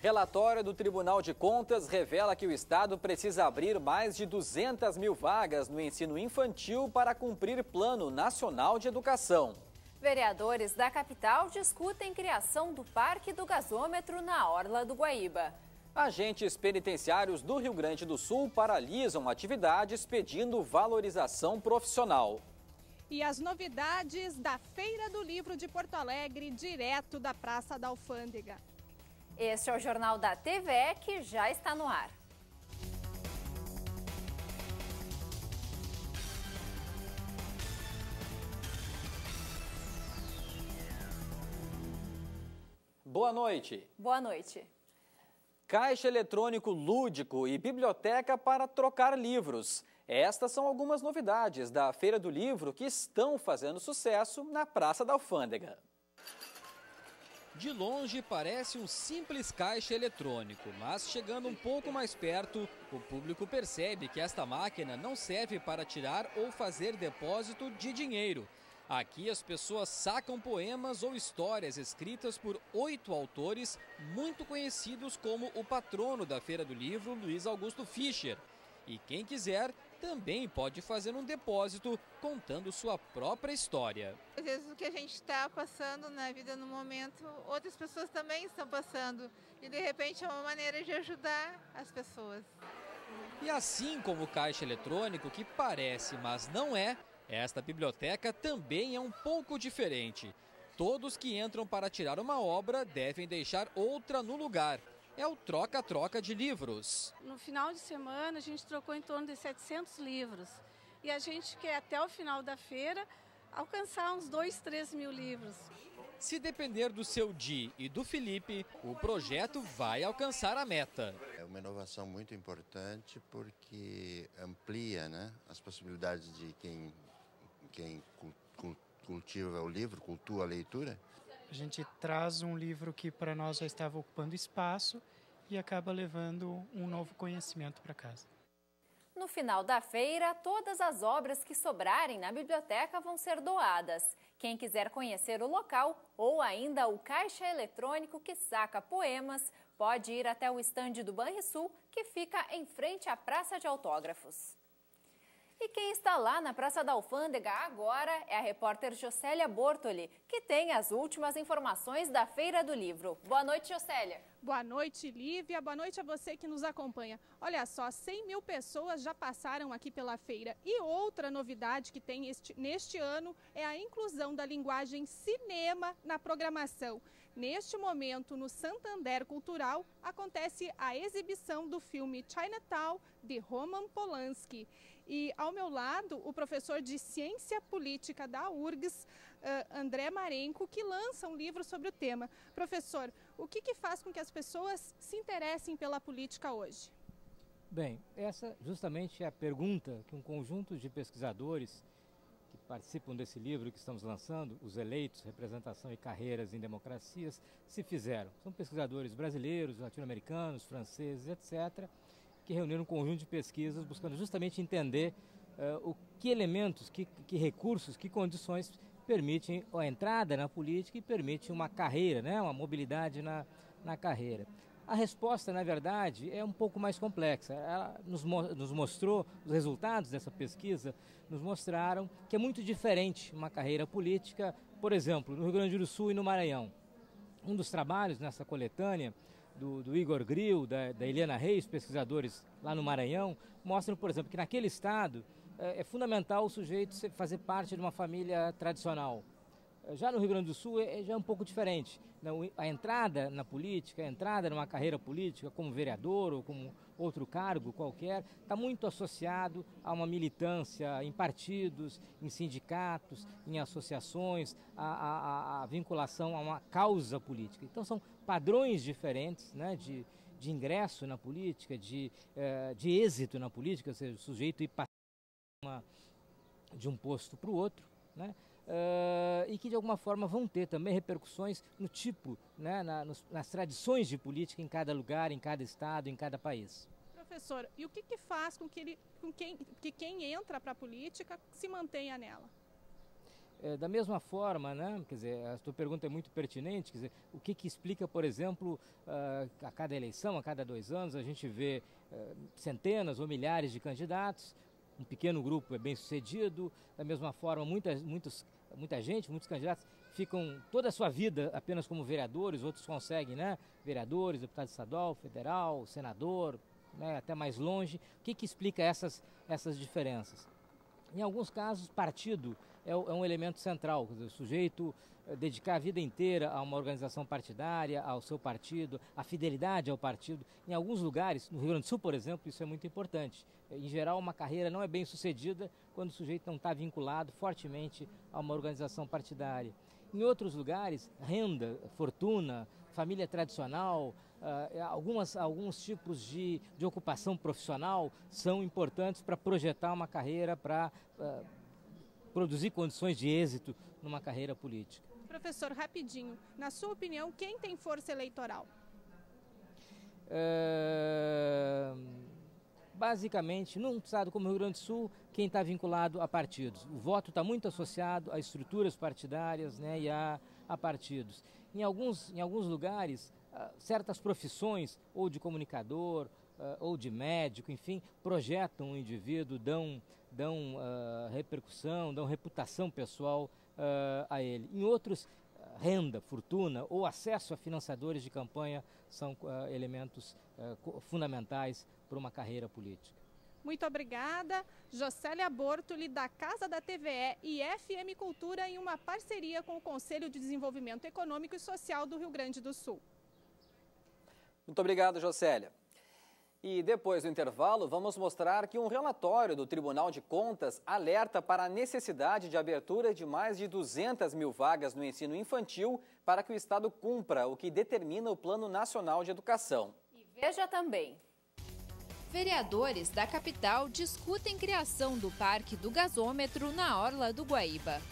Relatório do Tribunal de Contas revela que o Estado precisa abrir mais de 200 mil vagas no ensino infantil para cumprir Plano Nacional de Educação. Vereadores da capital discutem criação do Parque do Gasômetro na Orla do Guaíba. Agentes penitenciários do Rio Grande do Sul paralisam atividades pedindo valorização profissional. E as novidades da Feira do Livro de Porto Alegre, direto da Praça da Alfândega. Este é o Jornal da TVE que já está no ar. Boa noite. Boa noite. Caixa eletrônico lúdico e biblioteca para trocar livros. Estas são algumas novidades da Feira do Livro que estão fazendo sucesso na Praça da Alfândega. De longe parece um simples caixa eletrônico, mas chegando um pouco mais perto, o público percebe que esta máquina não serve para tirar ou fazer depósito de dinheiro. Aqui as pessoas sacam poemas ou histórias escritas por oito autores muito conhecidos como o patrono da Feira do Livro, Luiz Augusto Fischer. E quem quiser também pode fazer um depósito contando sua própria história. Às vezes o que a gente está passando na vida no momento, outras pessoas também estão passando. E de repente é uma maneira de ajudar as pessoas. E assim como o caixa eletrônico, que parece, mas não é, esta biblioteca também é um pouco diferente. Todos que entram para tirar uma obra devem deixar outra no lugar é o troca-troca de livros. No final de semana, a gente trocou em torno de 700 livros. E a gente quer, até o final da feira, alcançar uns 2, 3 mil livros. Se depender do seu Di e do Felipe, o projeto vai alcançar a meta. É uma inovação muito importante porque amplia né, as possibilidades de quem, quem cultiva o livro, cultua a leitura, a gente traz um livro que para nós já estava ocupando espaço e acaba levando um novo conhecimento para casa. No final da feira, todas as obras que sobrarem na biblioteca vão ser doadas. Quem quiser conhecer o local ou ainda o caixa eletrônico que saca poemas, pode ir até o estande do Banrisul, que fica em frente à Praça de Autógrafos. E quem está lá na Praça da Alfândega agora é a repórter Jocélia Bortoli, que tem as últimas informações da Feira do Livro. Boa noite, Jocélia. Boa noite, Lívia. Boa noite a você que nos acompanha. Olha só, 100 mil pessoas já passaram aqui pela feira. E outra novidade que tem este, neste ano é a inclusão da linguagem cinema na programação. Neste momento, no Santander Cultural, acontece a exibição do filme Chinatown, de Roman Polanski. E ao meu lado, o professor de Ciência Política da URGS, uh, André Marenco, que lança um livro sobre o tema. Professor, o que, que faz com que as pessoas se interessem pela política hoje? Bem, essa justamente é a pergunta que um conjunto de pesquisadores que participam desse livro que estamos lançando, Os Eleitos, Representação e Carreiras em Democracias, se fizeram. São pesquisadores brasileiros, latino-americanos, franceses, etc., que reuniram um conjunto de pesquisas buscando justamente entender uh, o que elementos, que, que, recursos, que condições permitem a entrada na política e permitem uma carreira, né, uma mobilidade na, na carreira. A resposta, na verdade, é um pouco mais complexa. Ela nos, nos, mostrou, os resultados dessa pesquisa nos mostraram que é muito diferente uma carreira política, por exemplo, no Rio Grande do Sul e no Maranhão. Um dos trabalhos nessa coletânea do, do Igor Grill, da, da Helena Reis, pesquisadores lá no Maranhão, mostram, por exemplo, que naquele estado é, é fundamental o sujeito fazer parte de uma família tradicional. Já no Rio Grande do Sul é, já é um pouco diferente. A entrada na política, a entrada numa carreira política como vereador ou como outro cargo qualquer, está muito associado a uma militância em partidos, em sindicatos, em associações, a, a, a vinculação a uma causa política. Então são padrões diferentes né, de, de ingresso na política, de, eh, de êxito na política, ou seja, o sujeito ir passar de um posto para o outro. Né? Uh, e que de alguma forma vão ter também repercussões no tipo, né, na, nos, nas tradições de política em cada lugar, em cada estado, em cada país. Professor, e o que, que faz com que, ele, com quem, que quem entra para a política se mantenha nela? É, da mesma forma, né, quer dizer, a tua pergunta é muito pertinente, quer dizer, o que, que explica, por exemplo, uh, a cada eleição, a cada dois anos, a gente vê uh, centenas ou milhares de candidatos, um pequeno grupo é bem sucedido, da mesma forma, muita, muitos, muita gente, muitos candidatos ficam toda a sua vida apenas como vereadores, outros conseguem, né, vereadores, deputado estadual, federal, senador, né, até mais longe. O que, que explica essas, essas diferenças? Em alguns casos, partido é, é um elemento central, o sujeito eh, dedicar a vida inteira a uma organização partidária, ao seu partido, a fidelidade ao partido. Em alguns lugares, no Rio Grande do Sul, por exemplo, isso é muito importante. Em geral, uma carreira não é bem sucedida quando o sujeito não está vinculado fortemente a uma organização partidária. Em outros lugares, renda, fortuna, família tradicional, uh, algumas, alguns tipos de, de ocupação profissional são importantes para projetar uma carreira, para uh, produzir condições de êxito numa carreira política. Professor, rapidinho, na sua opinião, quem tem força eleitoral? Uh, basicamente, num estado como o Rio Grande do Sul, quem está vinculado a partidos. O voto está muito associado a estruturas partidárias né, e a, a partidos. Em alguns, em alguns lugares, uh, certas profissões, ou de comunicador, uh, ou de médico, enfim, projetam o indivíduo, dão, dão uh, repercussão, dão reputação pessoal a ele. Em outros, renda, fortuna ou acesso a financiadores de campanha são elementos fundamentais para uma carreira política. Muito obrigada, Jocélia Bortoli, da Casa da TVE e FM Cultura, em uma parceria com o Conselho de Desenvolvimento Econômico e Social do Rio Grande do Sul. Muito obrigado, Jocélia. E depois do intervalo, vamos mostrar que um relatório do Tribunal de Contas alerta para a necessidade de abertura de mais de 200 mil vagas no ensino infantil para que o Estado cumpra o que determina o Plano Nacional de Educação. E veja também. Vereadores da capital discutem criação do Parque do Gasômetro na Orla do Guaíba.